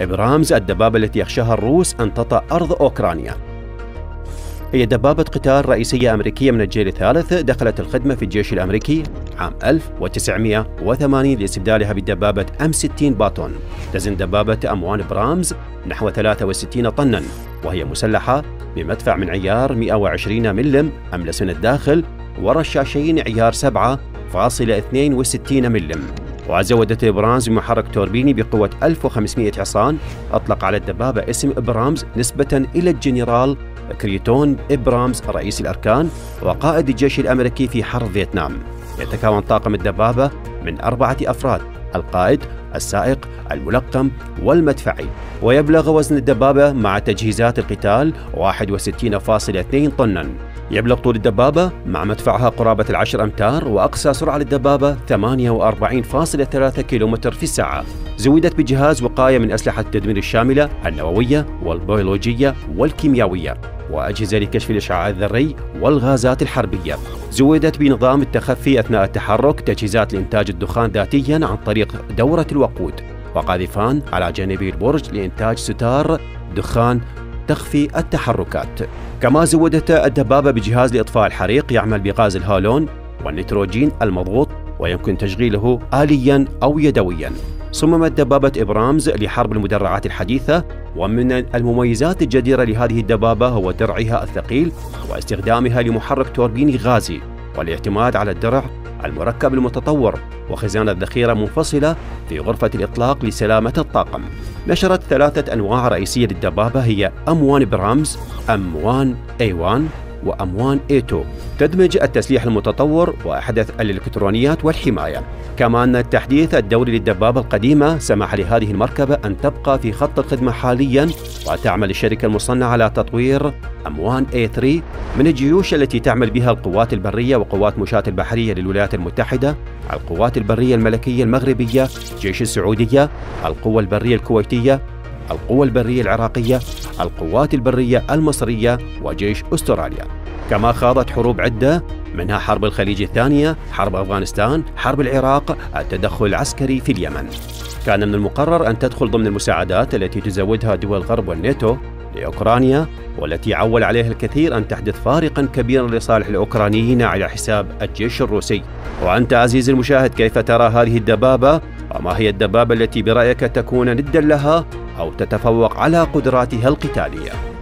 إبرامز الدبابة التي يخشاها الروس أن تطأ أرض أوكرانيا. هي دبابة قتال رئيسية أمريكية من الجيل الثالث دخلت الخدمة في الجيش الأمريكي عام 1980 لاستبدالها بدبابة أم 60 باتون. تزن دبابة أموان برامز نحو 63 طنا وهي مسلحة بمدفع من عيار 120 ملم أملس من الداخل ورشاشين عيار 7.62 ملم. وزودت إبرامز بمحرك توربيني بقوة 1500 حصان أطلق على الدبابة اسم إبرامز نسبة إلى الجنرال كريتون إبرامز رئيس الأركان وقائد الجيش الأمريكي في حرب فيتنام. يتكون طاقم الدبابة من أربعة أفراد القائد السائق الملقم والمدفعي. ويبلغ وزن الدبابة مع تجهيزات القتال 61.2 طناً. يبلغ طول الدبابة مع مدفعها قرابة العشر أمتار وأقصى سرعة للدبابة 48.3 كيلومتر في الساعة. زودت بجهاز وقاية من أسلحة التدمير الشاملة النووية والبيولوجية والكيميائية وأجهزة لكشف الإشعاع الذري والغازات الحربية. زودت بنظام التخفي أثناء التحرك تجهيزات لإنتاج الدخان ذاتيا عن طريق دورة الوقود. وقاذفان على جانبي البرج لإنتاج ستار دخان تخفي التحركات. كما زودت الدبابة بجهاز لإطفاء الحريق يعمل بغاز الهالون والنيتروجين المضغوط ويمكن تشغيله آليا أو يدويا. صممت دبابة إبرامز لحرب المدرعات الحديثة ومن المميزات الجديرة لهذه الدبابة هو درعها الثقيل واستخدامها لمحرك توربيني غازي والاعتماد على الدرع المركب المتطور وخزانة ذخيرة منفصلة في غرفة الإطلاق لسلامة الطاقم. نشرت ثلاثة أنواع رئيسية للدبابة هي أم1 برامز أم1 A1 وأموان A2 تدمج التسليح المتطور وأحدث الإلكترونيات والحماية. كما أن التحديث الدوري للدبابة القديمة سمح لهذه المركبة أن تبقى في خط الخدمة حاليا وتعمل الشركة المصنعة على تطوير أموان A3 من الجيوش التي تعمل بها القوات البرية وقوات مشاة البحرية للولايات المتحدة القوات البرية الملكية المغربية جيش السعودية القوة البرية الكويتية القوة البرية العراقية القوات البرية المصرية وجيش أستراليا. كما خاضت حروب عدة منها حرب الخليج الثانية حرب أفغانستان حرب العراق التدخل العسكري في اليمن. كان من المقرر أن تدخل ضمن المساعدات التي تزودها دول الغرب والناتو لأوكرانيا والتي عول عليها الكثير أن تحدث فارقا كبيرا لصالح الأوكرانيين على حساب الجيش الروسي. وأنت عزيزي المشاهد كيف ترى هذه الدبابة؟ وما هي الدبابة التي برأيك تكون ندا لها أو تتفوق على قدراتها القتالية؟